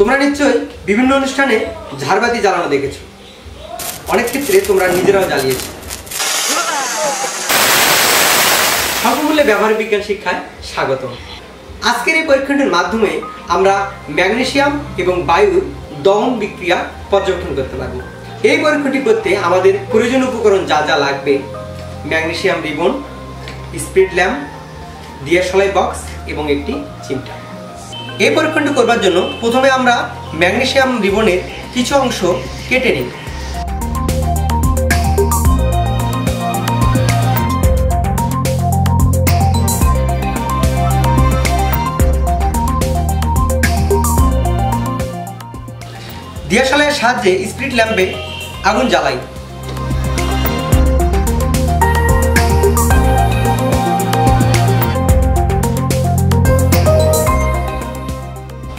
তোমরা নিশ্চয়ই বিভিন্ন অনুষ্ঠানে ঝাড়বাতি জ্বালানো দেখেছ। অনেক ক্ষেত্রে তোমরা নিজেরাও জ্বালিয়েছো। স্বল্পমূল্যে ব্যবহার বিজ্ঞান শিক্ষায় স্বাগত আজকের এই পরীক্ষণটির মাধ্যমে আমরা ম্যাগনেসিয়াম এবং বায়ুর দহন বিক্রিয়া পর্যবেক্ষণ করতে পারব। এই পরীক্ষাটি করতে আমাদের প্রয়োজনীয় উপকরণ যা যা লাগবে, ম্যাগনেসিয়াম রিবন, স্পিড ল্যাম্প দিয়াশলাই বক্স এবং একটি চিমটা। এই পরীক্ষণটি করবার জন্য প্রথমে আমরা ম্যাগনেসিয়াম রিবনের কিছু অংশ কেটে নিই। দিয়াশালের সাহায্যে স্পিরিট ল্যাম্পে আগুন জ্বালাই।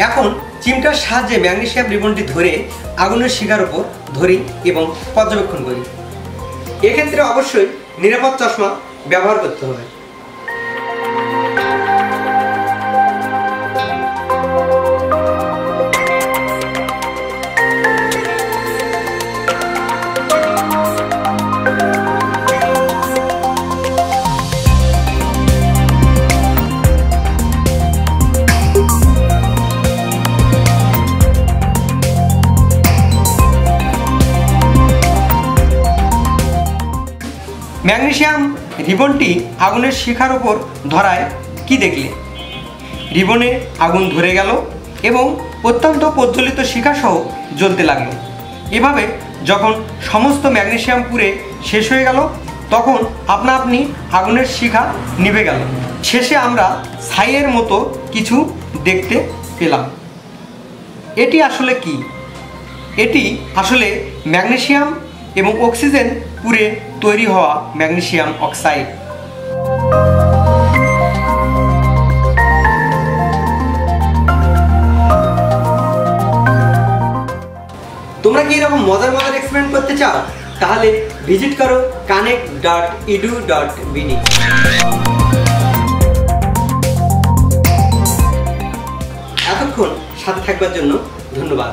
এখন চিমটার সাহায্যে ম্যাগনেশিয়াম রিবনটি ধরে আগুনের শিকার ওপর ধরি এবং পর্যবেক্ষণ করি। এক্ষেত্রে অবশ্যই নিরাপদ চশমা ব্যবহার করতে হবে। ম্যাগনেসিয়াম রিবনটি আগুনের শিখার ওপর ধরায়, কি দেখলে? রিবনে আগুন ধরে গেল এবং অত্যন্ত প্রজ্বলিত শিখাসহ জ্বলতে লাগল। এভাবে যখন সমস্ত ম্যাগনেসিয়াম পুড়ে শেষ হয়ে গেল, তখন আপনা আপনি আগুনের শিখা নিভে গেল। শেষে আমরা ছাইয়ের মতো কিছু দেখতে পেলাম। এটি আসলে কি? এটি আসলে ম্যাগনেসিয়াম এবং অক্সিজেন পুড়ে তৈরি হওয়া ম্যাগনেসিয়াম অক্সাইড। তোমরা কি এরকম মজার মজার এক্সপেরিমেন্ট করতে চাও? তাহলে ভিজিট করো connect dot edu dot BD এতক্ষণ সাথে থাকবার জন্য ধন্যবাদ।